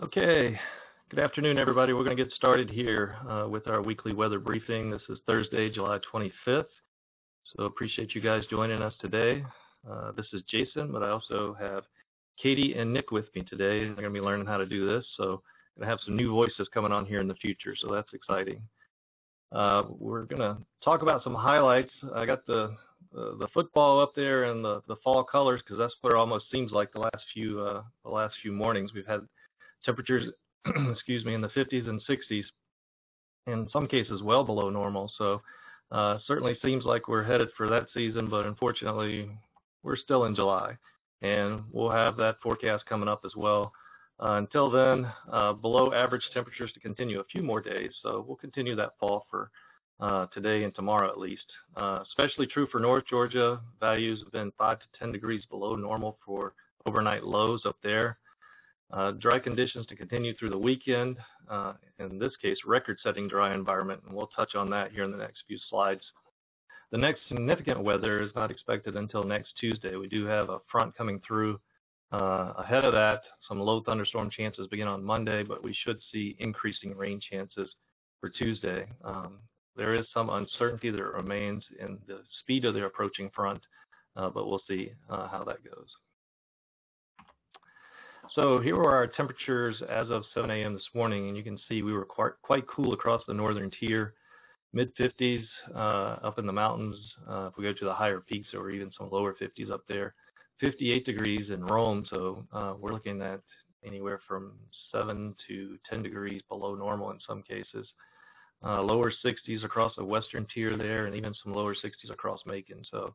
Okay. Good afternoon, everybody. We're going to get started here uh, with our weekly weather briefing. This is Thursday, July 25th. So appreciate you guys joining us today. Uh, this is Jason, but I also have Katie and Nick with me today. They're going to be learning how to do this. So I'm going to have some new voices coming on here in the future. So that's exciting. Uh, we're going to talk about some highlights. I got the uh, the football up there and the, the fall colors because that's what it almost seems like the last few uh, the last few mornings. We've had temperatures, excuse me, in the 50s and 60s, in some cases well below normal. So uh, certainly seems like we're headed for that season, but unfortunately we're still in July, and we'll have that forecast coming up as well. Uh, until then, uh, below average temperatures to continue a few more days. So we'll continue that fall for uh, today and tomorrow at least. Uh, especially true for North Georgia. Values have been 5 to 10 degrees below normal for overnight lows up there. Uh, dry conditions to continue through the weekend, uh, in this case, record-setting dry environment, and we'll touch on that here in the next few slides. The next significant weather is not expected until next Tuesday. We do have a front coming through. Uh, ahead of that, some low thunderstorm chances begin on Monday, but we should see increasing rain chances for Tuesday. Um, there is some uncertainty that remains in the speed of the approaching front, uh, but we'll see uh, how that goes. So here are our temperatures as of 7 a.m. this morning, and you can see we were quite, quite cool across the northern tier, mid 50s uh, up in the mountains. Uh, if we go to the higher peaks, or even some lower 50s up there. 58 degrees in Rome, so uh, we're looking at anywhere from 7 to 10 degrees below normal in some cases. Uh, lower 60s across the western tier there, and even some lower 60s across Macon. So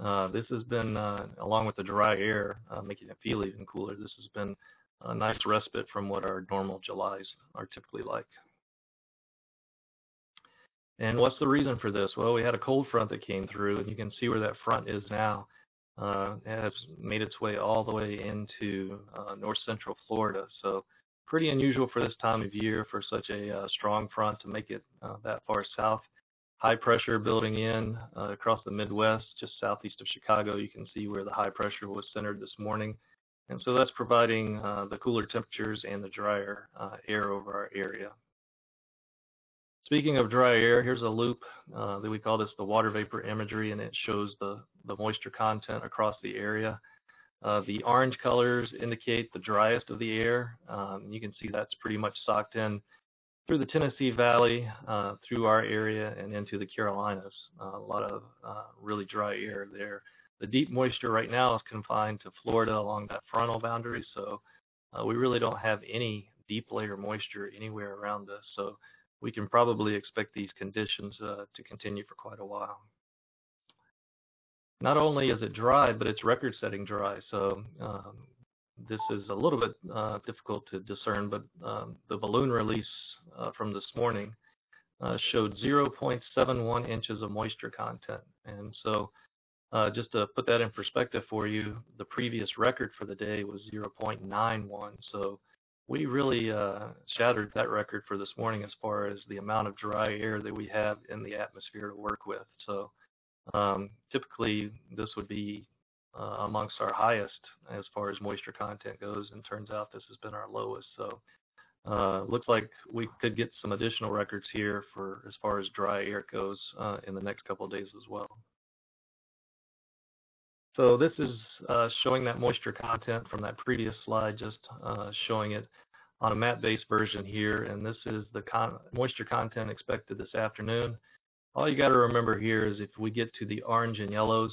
uh, this has been, uh, along with the dry air, uh, making it feel even cooler. This has been a nice respite from what our normal Julys are typically like. And what's the reason for this? Well, we had a cold front that came through, and you can see where that front is now. Uh, it has made its way all the way into uh, north central Florida. So pretty unusual for this time of year for such a uh, strong front to make it that far south high pressure building in uh, across the Midwest, just southeast of Chicago. You can see where the high pressure was centered this morning. And so that's providing uh, the cooler temperatures and the drier uh, air over our area. Speaking of dry air, here's a loop uh, that we call this the water vapor imagery, and it shows the, the moisture content across the area. Uh, the orange colors indicate the driest of the air. Um, you can see that's pretty much socked in through the Tennessee Valley, uh, through our area, and into the Carolinas. Uh, a lot of uh, really dry air there. The deep moisture right now is confined to Florida along that frontal boundary, so uh, we really don't have any deep layer moisture anywhere around us. So we can probably expect these conditions uh, to continue for quite a while. Not only is it dry, but it's record-setting dry. So um, this is a little bit uh, difficult to discern, but um, the balloon release from this morning uh, showed 0.71 inches of moisture content. And so uh, just to put that in perspective for you, the previous record for the day was 0.91. So we really uh, shattered that record for this morning as far as the amount of dry air that we have in the atmosphere to work with. So um, typically this would be uh, amongst our highest as far as moisture content goes, and turns out this has been our lowest. So uh, looks like we could get some additional records here for as far as dry air goes uh, in the next couple of days as well. So this is uh, showing that moisture content from that previous slide, just uh, showing it on a map-based version here, and this is the con moisture content expected this afternoon. All you got to remember here is if we get to the orange and yellows,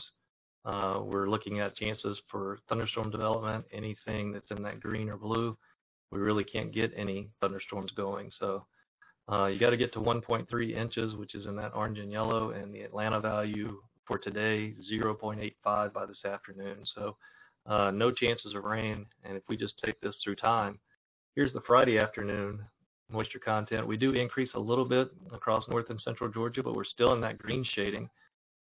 uh, we're looking at chances for thunderstorm development. Anything that's in that green or blue, we really can't get any thunderstorms going. So uh, you got to get to 1.3 inches, which is in that orange and yellow, and the Atlanta value for today 0.85 by this afternoon. So uh, no chances of rain. And if we just take this through time, here's the Friday afternoon moisture content. We do increase a little bit across north and central Georgia, but we're still in that green shading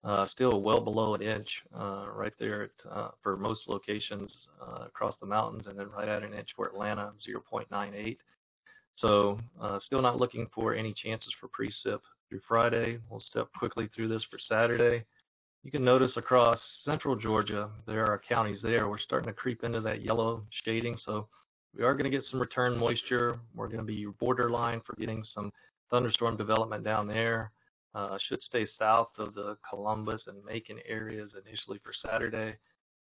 uh, still well below an inch uh, right there at, uh, for most locations uh, across the mountains, and then right at an inch for Atlanta, 0.98. So uh, still not looking for any chances for precip through Friday. We'll step quickly through this for Saturday. You can notice across central Georgia, there are counties there. We're starting to creep into that yellow shading, so we are going to get some return moisture. We're going to be borderline for getting some thunderstorm development down there. Uh, should stay south of the Columbus and Macon areas initially for Saturday,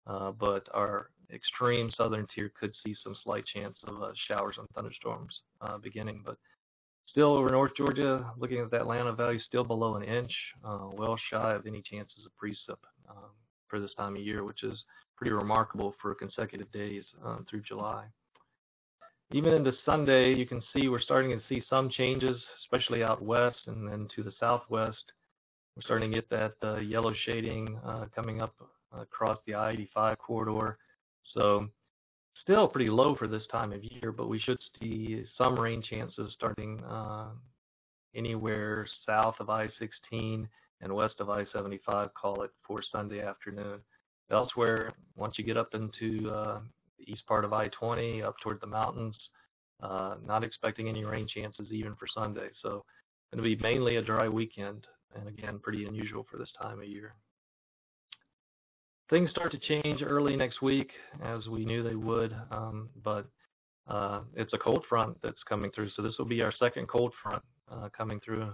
uh, but our extreme southern tier could see some slight chance of uh, showers and thunderstorms uh, beginning. But still over North Georgia, looking at that Atlanta value, still below an inch, uh, well shy of any chances of precip um, for this time of year, which is pretty remarkable for consecutive days um, through July even into Sunday, you can see we're starting to see some changes, especially out west and then to the southwest. We're starting to get that uh, yellow shading uh, coming up across the I-85 corridor. So still pretty low for this time of year, but we should see some rain chances starting uh, anywhere south of I-16 and west of I-75, call it, for Sunday afternoon. Elsewhere, once you get up into uh, east part of I-20 up toward the mountains. Uh, not expecting any rain chances even for Sunday. So going to be mainly a dry weekend, and again, pretty unusual for this time of year. Things start to change early next week, as we knew they would, um, but uh, it's a cold front that's coming through. So this will be our second cold front uh, coming through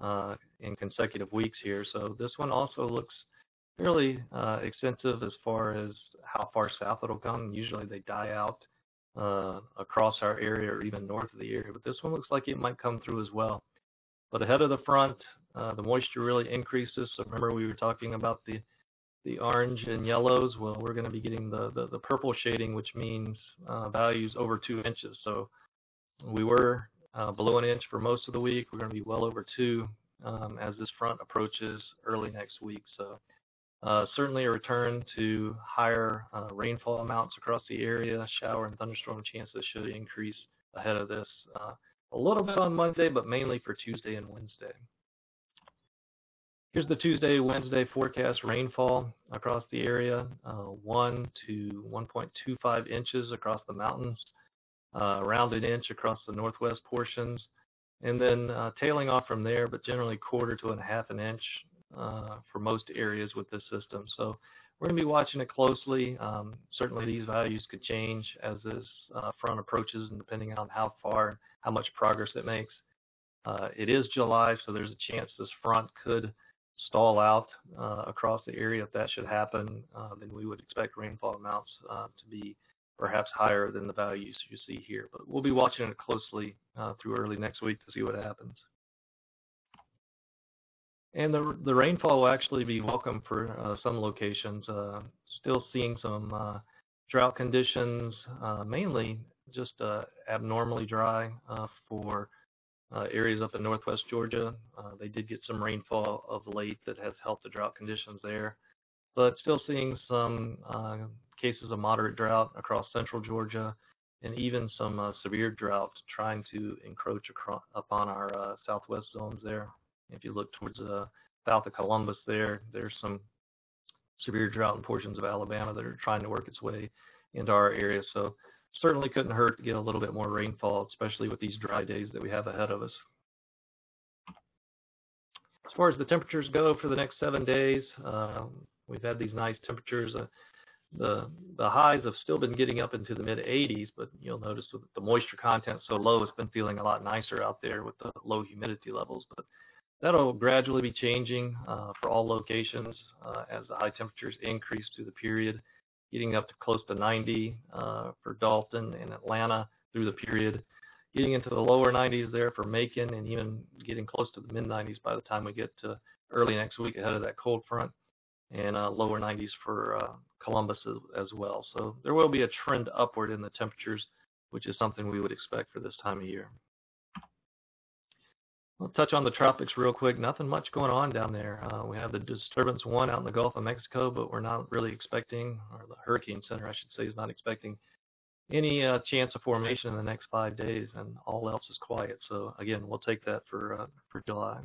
uh, in consecutive weeks here. So this one also looks fairly uh, extensive as far as how far south it'll come. Usually they die out uh, across our area or even north of the area, but this one looks like it might come through as well. But ahead of the front, uh, the moisture really increases. So remember we were talking about the the orange and yellows. Well, we're going to be getting the, the, the purple shading, which means uh, values over two inches. So we were uh, below an inch for most of the week. We're going to be well over two um, as this front approaches early next week. So uh, certainly a return to higher uh, rainfall amounts across the area. Shower and thunderstorm chances should increase ahead of this uh, a little bit on Monday, but mainly for Tuesday and Wednesday. Here's the Tuesday, Wednesday forecast rainfall across the area, uh, 1 to 1.25 inches across the mountains, uh, around an inch across the northwest portions, and then uh, tailing off from there, but generally quarter to a half an inch uh, for most areas with this system. So we're going to be watching it closely. Um, certainly these values could change as this uh, front approaches and depending on how far, how much progress it makes. Uh, it is July, so there's a chance this front could stall out uh, across the area. If that should happen, uh, then we would expect rainfall amounts uh, to be perhaps higher than the values you see here. But we'll be watching it closely through early next week to see what happens. And the the rainfall will actually be welcome for uh, some locations. Uh, still seeing some uh, drought conditions, uh, mainly just uh, abnormally dry uh, for areas up in northwest Georgia. they did get some rainfall of late that has helped the drought conditions there, but still seeing some cases of moderate drought across central Georgia, and even some severe drought trying to encroach across, upon our southwest zones there. If you look towards the south of Columbus there, there's some severe drought in portions of Alabama that are trying to work its way into our area. So certainly couldn't hurt to get a little bit more rainfall, especially with these dry days that we have ahead of us. As far as the temperatures go for the next seven days, um, we've had these nice temperatures. Uh, the the highs have still been getting up into the mid 80s, but you'll notice with the moisture content so low, it's been feeling a lot nicer out there with the low humidity levels. But That'll gradually be changing uh, for all locations uh, as the high temperatures increase through the period, getting up to close to 90 uh, for Dalton and Atlanta through the period, getting into the lower 90s there for Macon, and even getting close to the mid 90s by the time we get to early next week ahead of that cold front, and uh, lower 90s for uh, Columbus as, as well. So there will be a trend upward in the temperatures, which is something we would expect for this time of year. We'll touch on the tropics real quick. Nothing much going on down there. Uh, we have the disturbance one out in the Gulf of Mexico, but we're not really expecting, or the Hurricane Center, I should say, is not expecting any uh, chance of formation in the next five days, and all else is quiet. So again, we'll take that for uh, for July.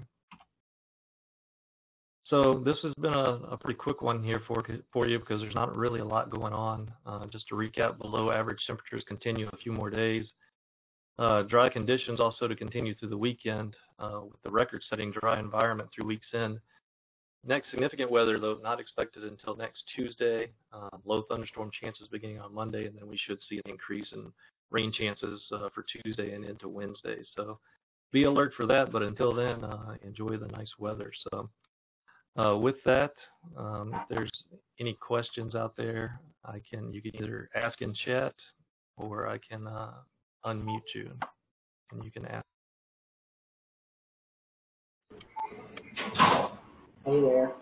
So this has been a, a, pretty quick one here for for you because there's not really a lot going on. Uh, just to recap, below average temperatures continue a few more days. Uh, dry conditions also to continue through the weekend uh, with the record-setting dry environment through week's end. Next significant weather, though, not expected until next Tuesday. Uh, low thunderstorm chances beginning on Monday, and then we should see an increase in rain chances uh, for Tuesday and into Wednesday. So be alert for that. But until then, uh, enjoy the nice weather. So uh, with that, um, if there's any questions out there, I can you can either ask in chat or I can unmute you and you can ask. Hey there.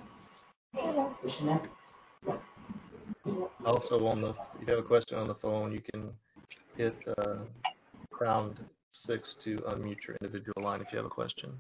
Also, on the if you have a question on the phone, you can hit uh, pound six to unmute your individual line if you have a question.